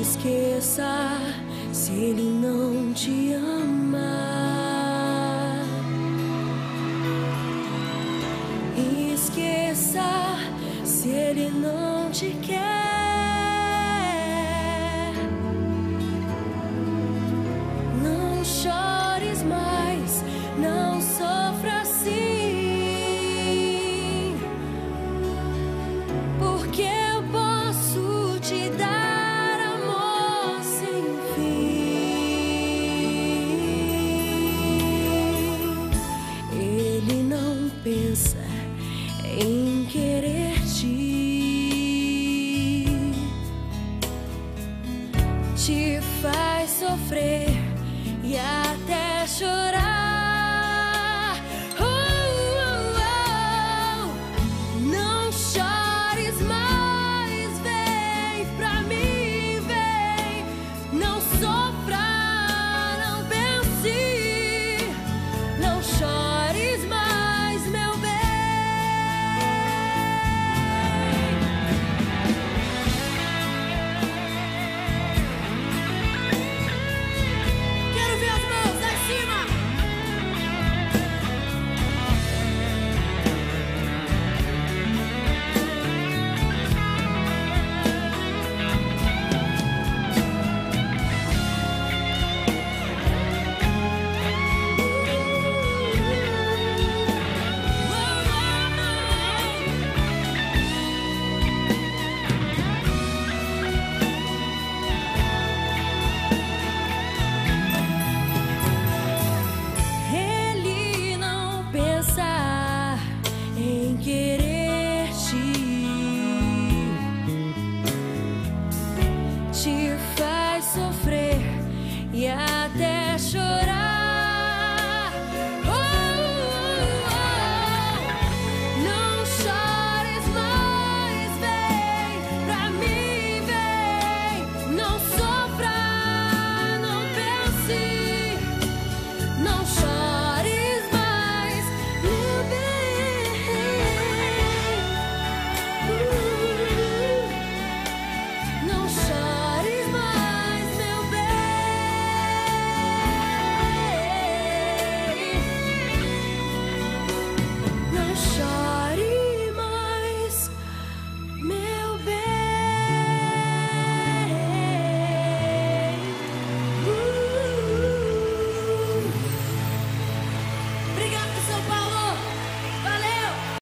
Esqueça se ele não te ama. pensar se ele não te quer. Não chores mais, não sofra assim. Porque eu posso te dar amor sem fim. Ele não pensa te faz sofrer e até chorar.